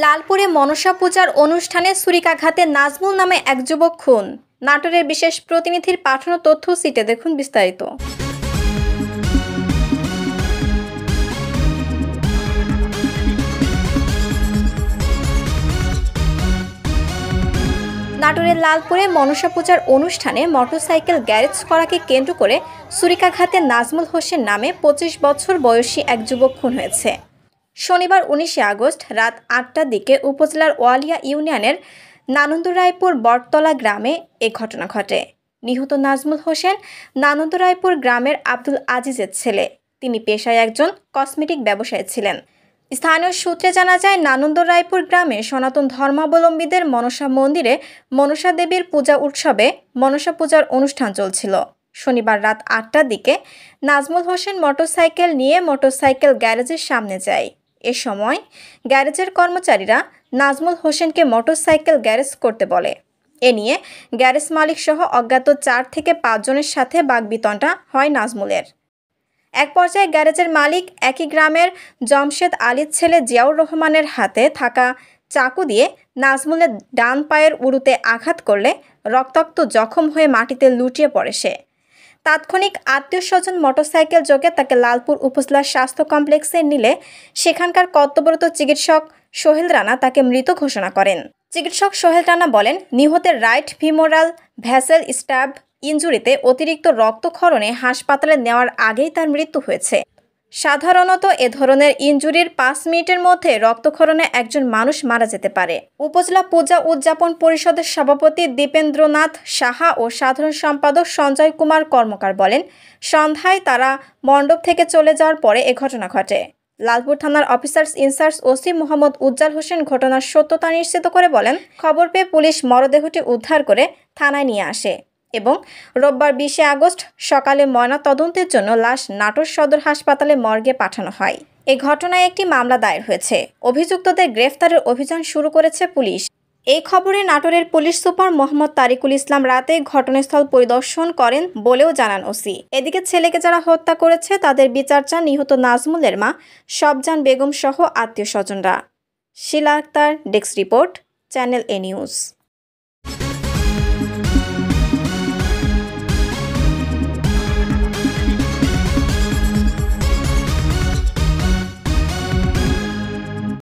লালপুরে মনসা পূজার অনুষ্ঠানে ছুরিকাঘাতে নাজমুল নামে এক যুবক খুন। নাটোরের বিশেষ প্রতিনিধির পাঠানো তথ্য সিটে দেখুন বিস্তারিত। নাটোরের লালপুরে মনসা পূজার অনুষ্ঠানে মোটরসাইকেল গ্যারেজ করাকে কেন্দ্র করে ছুরিকাঘাতে নাজমুল হোসেন নামে পঁচিশ বছর বয়সী এক যুবক খুন হয়েছে। শনিবার উনিশে আগস্ট রাত আটটার দিকে উপজেলার ওয়ালিয়া ইউনিয়নের নানন্দ রায়পুর বটতলা গ্রামে এ ঘটনা ঘটে। নিহত নাজমুল হোসেন নানন্দ রায়পুর গ্রামের আব্দুল আজিজের ছেলে। তিনি পেশায় একজন কসমেটিক ব্যবসায়ী ছিলেন। স্থানীয় সূত্রে জানা যায় নানন্দ রায়পুর গ্রামে সনাতন ধর্মাবলম্বীদের মনসা মন্দিরে মনসা দেবীর পূজা উৎসবে মনসা পূজার অনুষ্ঠান চলছিল। শনিবার রাত আটটার দিকে নাজমুল হোসেন মোটরসাইকেল নিয়ে মোটরসাইকেল গ্যারেজের সামনে যায়। এ সময় গ্যারেজের কর্মচারীরা নাজমুল হোসেনকে মোটরসাইকেল গ্যারেজ করতে বলে। এ নিয়ে গ্যারেজ মালিক সহ অজ্ঞাত চার থেকে পাঁচজনের সাথে বাগবিতনটা হয় নাজমুলের। এক পর্যায়ে গ্যারেজের মালিক একই গ্রামের জমশেদ আলীর ছেলে জিয়াউর রহমানের হাতে থাকা চাকু দিয়ে নাজমুলের ডান পায়ের উরুতে আঘাত করলে রক্তাক্ত জখম হয়ে মাটিতে লুটিয়ে পড়ে সে। তাৎক্ষণিক আত্মীয় স্বজন মোটরসাইকেল যোগে তাকে লালপুর উপজেলা স্বাস্থ্য কমপ্লেক্সে নিলে সেখানকার কর্তব্যরত চিকিৎসক সোহেল রানা তাকে মৃত ঘোষণা করেন। চিকিৎসক সোহেল রানা বলেন, নিহতের রাইট ফিমোরাল ভ্যাসেল স্ট্যাব ইঞ্জুরিতে অতিরিক্ত রক্তক্ষরণে হাসপাতালে নেওয়ার আগেই তার মৃত্যু হয়েছে। সাধারণত এ ধরনের ইঞ্জুরির পাঁচ মিনিটের মধ্যে রক্তক্ষরণে একজন মানুষ মারা যেতে পারে। উপজেলা পূজা উদযাপন পরিষদের সভাপতি দীপেন্দ্রনাথ সাহা ও সাধারণ সম্পাদক সঞ্জয় কুমার কর্মকার বলেন, সন্ধ্যায় তারা মণ্ডপ থেকে চলে যাওয়ার পরে এ ঘটনা ঘটে। লালপুর থানার officers in charge OC Mohammad Ujjal Hossain ঘটনার সত্যতা নিশ্চিত করে বলেন, খবর পেয়ে পুলিশ মরদেহটি উদ্ধার করে থানায় নিয়ে আসে। এবং রোববার বিশে আগস্ট সকালে ময়না তদন্তের জন্য লাশ নাটোর সদর হাসপাতালে মর্গে পাঠানো হয়। এ ঘটনায় একটি মামলা দায়ের হয়েছে। অভিযুক্তদের গ্রেফতারের অভিযান শুরু করেছে পুলিশ। এই খবরে নাটোরের পুলিশ সুপার মোহাম্মদ তারিকুল ইসলাম রাতে ঘটনাস্থল পরিদর্শন করেন বলেও জানান ওসি। এদিকে ছেলেকে যারা হত্যা করেছে, তাদের বিচার চান নিহত নাজমুলের মা, সবজান বেগম সহ আত্মীয় স্বজনরা। Shila Akter, desk report, channel A news.